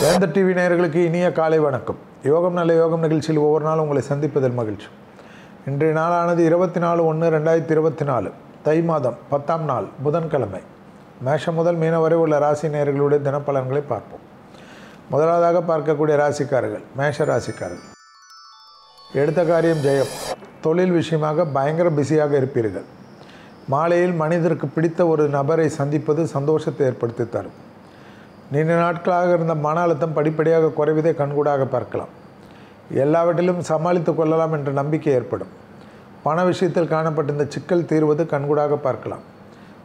வேந்த TV நேயர்களுக்கு இனிய காலை வணக்கம். யோகம் நல்ல யோகம் நிகழ்ச்சியில் ஒவ்வொரு நாளும் உங்களை சந்திப்பதில் மகிழ்ச்சி. இன்றைய நாளானது இருபத்தி நாலு ஒன்று ரெண்டாயிரத்தி இருபத்தி நாலு தை மாதம் பத்தாம் நாள் புதன்கிழமை. மேஷம் முதல் மீன வரை உள்ள ராசி நேயர்களுடைய தினப்பலன்களை பார்ப்போம். முதலாவதாக பார்க்கக்கூடிய ராசிக்காரர்கள் மேஷ ராசிக்காரர்கள். எடுத்த காரியம் ஜெயம். தொழில் விஷயமாக பயங்கர பிஸியாக இருப்பீர்கள். மாலையில் மனிதருக்கு பிடித்த ஒரு நபரை சந்திப்பது சந்தோஷத்தை ஏற்படுத்தி தரும். நீண்ட நாட்களாக இருந்த மன அழுத்தம் படிப்படியாக குறைவதை கண்கூடாக பார்க்கலாம். எல்லாவற்றிலும் சமாளித்து கொள்ளலாம் என்ற நம்பிக்கை ஏற்படும். பண விஷயத்தில் காணப்பட்டிருந்த சிக்கல் தீர்வது கண்கூடாக பார்க்கலாம்.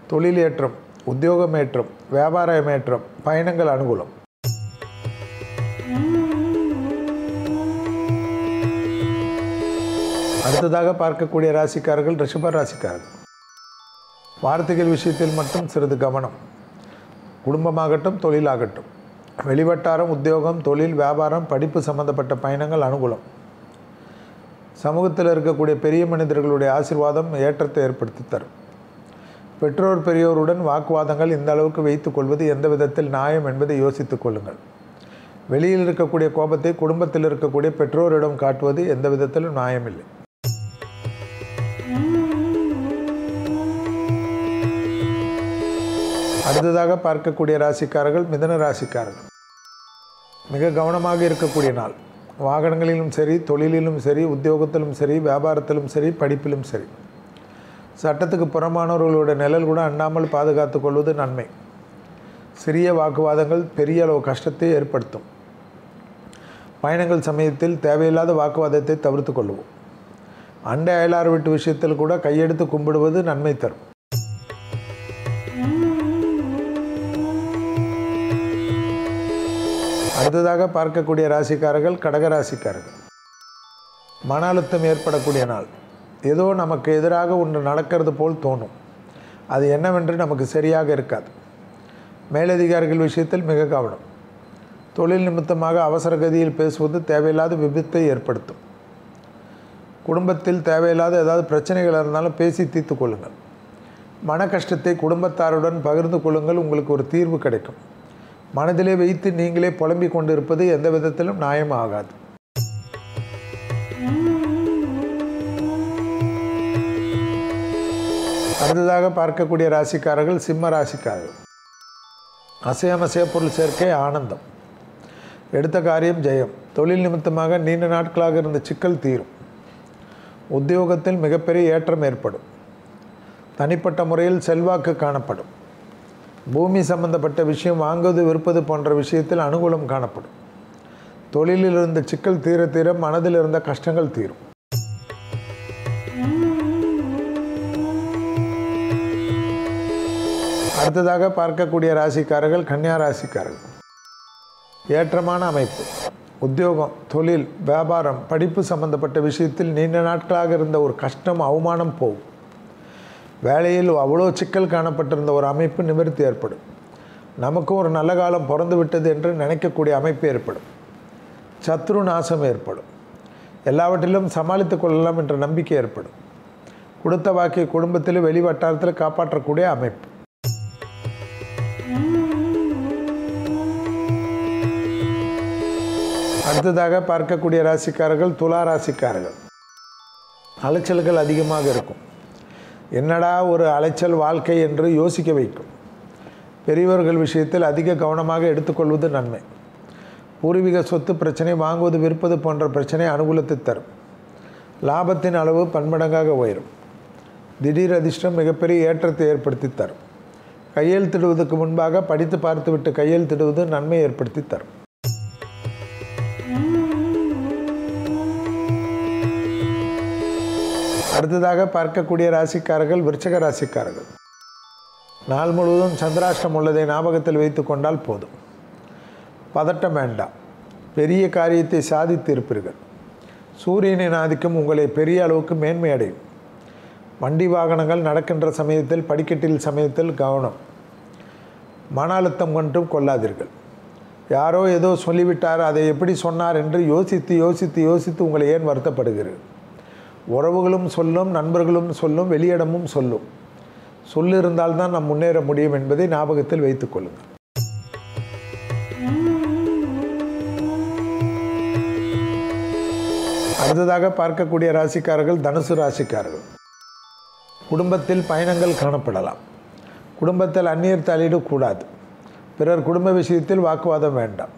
தொழில் ஏற்றம் உத்தியோகம் ஏற்றம் வியாபாரம் ஏற்றம் பயணங்கள் அனுகூலம். அடுத்ததாக பார்க்கக்கூடிய ராசிக்காரர்கள் ரிஷப ராசிக்காரர்கள். வார்த்தைகள் விஷயத்தில் மட்டும் சிறிது கவனம். குடும்பமாகட்டும் தொழிலாகட்டும். வெளிவட்டாரம் உத்தியோகம் தொழில் வியாபாரம் படிப்பு சம்பந்தப்பட்ட பயணங்கள் அனுகூலம். சமூகத்தில் இருக்கக்கூடிய பெரிய மனிதர்களுடைய ஆசீர்வாதம் ஏற்றத்தை ஏற்படுத்தி தரும். பெற்றோர் பெரியோருடன் வாக்குவாதங்கள் இந்த அளவுக்கு வைத்து கொள்வது எந்த விதத்தில் நியாயம் என்பதை யோசித்துக் கொள்ளுங்கள். வெளியில் இருக்கக்கூடிய கோபத்தை குடும்பத்தில் இருக்கக்கூடிய பெற்றோரிடம் காட்டுவது எந்த விதத்திலும் நியாயமில்லை. அடுத்ததாக பார்க்கக்கூடிய ராசிக்காரர்கள் மிதன ராசிக்காரர்கள். மிக கவனமாக இருக்கக்கூடிய நாள். வாகனங்களிலும் சரி தொழிலிலும் சரி உத்தியோகத்திலும் சரி வியாபாரத்திலும் சரி படிப்பிலும் சரி. சட்டத்துக்கு புறமானவர்களோட நிழல் கூட அண்ணாமல் பாதுகாத்து கொள்வது நன்மை. சிறிய வாக்குவாதங்கள் பெரிய அளவு கஷ்டத்தை ஏற்படுத்தும். பயணங்கள் சமயத்தில் தேவையில்லாத வாக்குவாதத்தை தவிர்த்து கொள்வோம். அண்டை அயலார் வீட்டு விஷயத்தில் கூட கையெடுத்து கும்பிடுவது நன்மை தரும். அடுத்ததாக பார்க்கக்கூடிய ராசிக்காரர்கள் கடக ராசிக்காரர்கள். மன அழுத்தம் ஏற்படக்கூடிய நாள். ஏதோ நமக்கு எதிராக ஒன்று நடக்கிறது போல் தோணும். அது என்னவென்று நமக்கு சரியாக இருக்காது. மேலதிகாரிகள் விஷயத்தில் மிக கவனம். தொழில் நிமித்தமாக அவசர கதியில் பேசுவது தேவையில்லாத விபத்தை ஏற்படுத்தும். குடும்பத்தில் தேவையில்லாத ஏதாவது பிரச்சனைகள் இருந்தாலும் பேசி தீர்த்து கொள்ளுங்கள். மன கஷ்டத்தை குடும்பத்தாருடன் பகிர்ந்து கொள்ளுங்கள். உங்களுக்கு ஒரு தீர்வு கிடைக்கும். மனதிலே வைத்து நீங்களே புலம்பிக் கொண்டிருப்பது எந்த விதத்திலும் நியாயம் ஆகாது அடுத்ததாக பார்க்கக்கூடிய ராசிக்காரர்கள் சிம்ம ராசிக்காரர்கள். அசையமசைய பொருள் சேர்க்கை ஆனந்தம். எடுத்த காரியம் ஜெயம். தொழில் நிமித்தமாக நீண்ட நாட்களாக இருந்த சிக்கல் தீரும். உத்தியோகத்தில் மிகப்பெரிய ஏற்றம் ஏற்படும். தனிப்பட்ட முறையில் செல்வாக்கு காணப்படும். பூமி சம்பந்தப்பட்ட விஷயம் வாங்குவது விற்பது போன்ற விஷயத்தில் அனுகூலம் காணப்படும். தொழிலில் இருந்த சிக்கல் தீர தீர மனதில் இருந்த கஷ்டங்கள் தீரும். அடுத்ததாக பார்க்கக்கூடிய ராசிக்காரர்கள் கன்னியா ராசிக்காரர்கள். ஏற்றமான அமைப்பு. உத்தியோகம் தொழில் வியாபாரம் படிப்பு சம்பந்தப்பட்ட விஷயத்தில் நீண்ட நாட்களாக இருந்த ஒரு கஷ்டம் அவமானம் போகும். வேலையில் அவ்வளோ சிக்கல் காணப்பட்டிருந்த ஒரு அமைப்பு நிவர்த்தி ஏற்படும். நமக்கும் ஒரு நல்ல காலம் பிறந்து விட்டது என்று நினைக்கக்கூடிய அமைப்பு ஏற்படும். சத்ரு நாசம் ஏற்படும். எல்லாவற்றிலும் சமாளித்து கொள்ளலாம் என்ற நம்பிக்கை ஏற்படும். கொடுத்த வாக்கை குடும்பத்தில் வெளி வட்டாரத்தில் காப்பாற்றக்கூடிய அமைப்பு. அடுத்ததாக பார்க்கக்கூடிய ராசிக்காரர்கள் துலா ராசிக்காரர்கள். அலைச்சல்கள் அதிகமாக இருக்கும். என்னடா ஒரு அலைச்சல் வாழ்க்கை என்று யோசிக்க வைக்கும். பெரியவர்கள் விஷயத்தில் அதிக கவனமாக எடுத்துக்கொள்வது நன்மை. பூர்வீக சொத்து பிரச்சனை வாங்குவது விற்பது போன்ற பிரச்சனை அனுகூலத்தை தரும். லாபத்தின் அளவு பன்மடங்காக உயரும். திடீர் அதிர்ஷ்டம் மிகப்பெரிய ஏற்றத்தை ஏற்படுத்தி தரும். கையெழுத்திடுவதற்கு முன்பாக படித்து பார்த்துவிட்டு கையெழுத்திடுவது நன்மை ஏற்படுத்தி தரும். அடுத்ததாக பார்க்கக்கூடிய ராசிக்காரர்கள் விருச்சக ராசிக்காரர்கள். நாள் முழுவதும் சந்திராஷ்டம் உள்ளதை ஞாபகத்தில் வைத்து கொண்டால் போதும். பதட்டம் வேண்டாம். பெரிய காரியத்தை சாதித்து இருப்பீர்கள் சூரியனின் ஆதிக்கம் உங்களை பெரிய அளவுக்கு மேன்மை அடையும். வண்டி வாகனங்கள் நடக்கின்ற சமயத்தில் படிக்கட்டில் சமயத்தில் கவனம். மன அழுத்தம் கொண்டும் கொள்ளாதீர்கள். யாரோ ஏதோ சொல்லிவிட்டார் அதை எப்படி சொன்னார் என்று யோசித்து யோசித்து யோசித்து உங்களை ஏன் வருத்தப்படுகிறீர்கள்? உறவுகளும் சொல்லும் நண்பர்களும் சொல்லும் வெளியிடமும் சொல்லும். சொல்லிருந்தால் தான் நாம் முன்னேற முடியும் என்பதை ஞாபகத்தில் வைத்துக்கொள்ளுங்கள் அடுத்ததாக பார்க்கக்கூடிய ராசிக்காரர்கள் தனுசு ராசிக்காரர்கள். குடும்பத்தில் பயணங்கள் காணப்படலாம். குடும்பத்தில் அந்நியர் தலையிடக்கூடாது பிறர் குடும்ப விஷயத்தில் வாக்குவாதம் வேண்டாம்.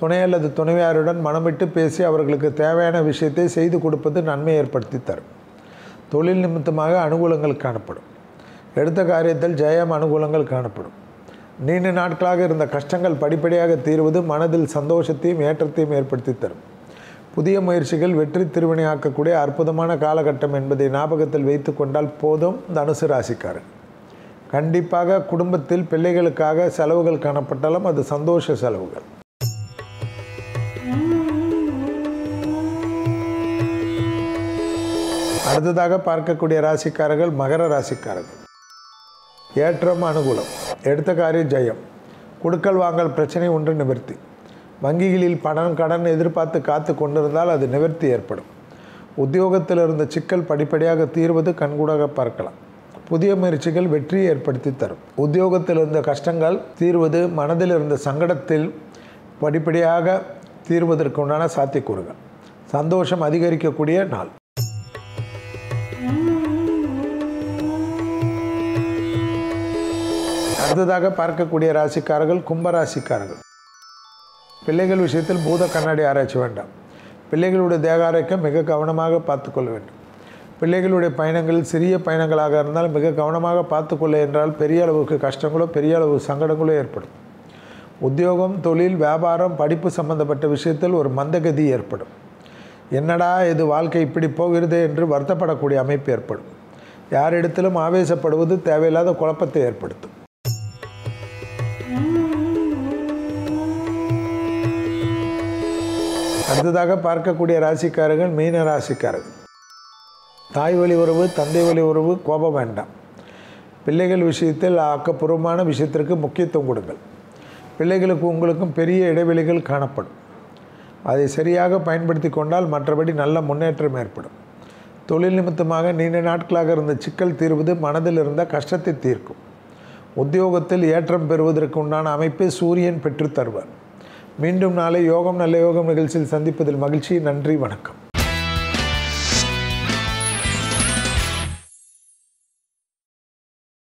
துணை அல்லது துணைவியாருடன் மனமிட்டு பேசி அவர்களுக்கு தேவையான விஷயத்தை செய்து கொடுப்பது நன்மை ஏற்படுத்தி தரும். தொழில் நிமித்தமாக அனுகூலங்கள் காணப்படும். எடுத்த காரியத்தில் ஜெயம் அனுகூலங்கள் காணப்படும். நீண்ட நாட்களாக இருந்த கஷ்டங்கள் படிப்படியாக தீர்வது மனதில் சந்தோஷத்தையும் ஏற்றத்தையும் ஏற்படுத்தி தரும். புதிய முயற்சிகள் வெற்றி திருவினையாக்கக்கூடிய அற்புதமான காலகட்டம் என்பதை ஞாபகத்தில் வைத்து கொண்டால் போதும் தனுசு ராசிக்காரன் கண்டிப்பாக குடும்பத்தில் பிள்ளைகளுக்காக செலவுகள் காணப்பட்டாலும் அது சந்தோஷ செலவுகள். அடுத்ததாக பார்க்கக்கூடிய ராசிக்காரர்கள் மகர ராசிக்காரர்கள். ஏற்றம் அனுகூலம். எடுத்த காரியம் ஜெயம். கொடுக்கல் வாங்கல் பிரச்சனை ஒன்று நிவர்த்தி. வங்கிகளில் பணம் கடன் எதிர்பார்த்து காத்து கொண்டிருந்தால் அது நிவர்த்தி ஏற்படும். உத்தியோகத்தில் இருந்த சிக்கல் படிப்படியாக தீர்வது கண்கூடாக பார்க்கலாம். புதிய முயற்சிகள் வெற்றியை ஏற்படுத்தி தரும். உத்தியோகத்தில் இருந்த கஷ்டங்கள் தீர்வது மனதில் இருந்த சங்கடத்தில் படிப்படியாக தீர்வதற்கு உண்டான சாத்தியக்கூறுகள். சந்தோஷம் அதிகரிக்கக்கூடிய நாள். அடுத்ததாக பார்க்கக்கூடிய ராசிக்காரர்கள் கும்பராசிக்காரர்கள். பிள்ளைகள் விஷயத்தில் பூத கண்ணாடி ஆராய்ச்சி வேண்டாம். பிள்ளைகளுடைய தேக ஆரோக்கியம் மிக கவனமாக பார்த்துக்கொள்ள வேண்டும். பிள்ளைகளுடைய பயணங்கள் சிறிய பயணங்களாக இருந்தால் மிக கவனமாக பார்த்துக்கொள்ள என்றால் பெரிய அளவுக்கு கஷ்டங்களோ பெரிய அளவு சங்கடங்களோ ஏற்படும். உத்தியோகம் தொழில் வியாபாரம் படிப்பு சம்பந்தப்பட்ட விஷயத்தில் ஒரு மந்தகதி ஏற்படும். என்னடா இது வாழ்க்கை இப்படி போகிறது என்று வருத்தப்படக்கூடிய அமைப்பு ஏற்படும். யாரிடத்திலும் ஆவேசப்படுவது தேவையில்லாத குழப்பத்தை ஏற்படுத்தும். அடுத்ததாக பார்க்கக்கூடிய ராசிக்காரர்கள் மீன ராசிக்காரர்கள். தாய் வழி உறவு தந்தை வழி உறவு கோபம் வேண்டாம். பிள்ளைகள் விஷயத்தில் ஆக்கப்பூர்வமான விஷயத்திற்கு முக்கியத்துவம் கொடுங்கள். பிள்ளைகளுக்கு உங்களுக்கும் பெரிய இடைவெளிகள் காணப்படும். அதை சரியாக பயன்படுத்தி கொண்டால் மற்றபடி நல்ல முன்னேற்றம் ஏற்படும். தொழில் நிமித்தமாக நீண்ட நாட்களாக இருந்த சிக்கல் தீர்வது மனதில் இருந்த கஷ்டத்தை தீர்க்கும். உத்தியோகத்தில் ஏற்றம் பெறுவதற்கு உண்டான அமைப்பை சூரியன் பெற்றுத் தருவார் மீண்டும் நாளை யோகம் நல்ல யோகம் நிகழ்ச்சியில் சந்திப்பதில் மகிழ்ச்சி. நன்றி வணக்கம்.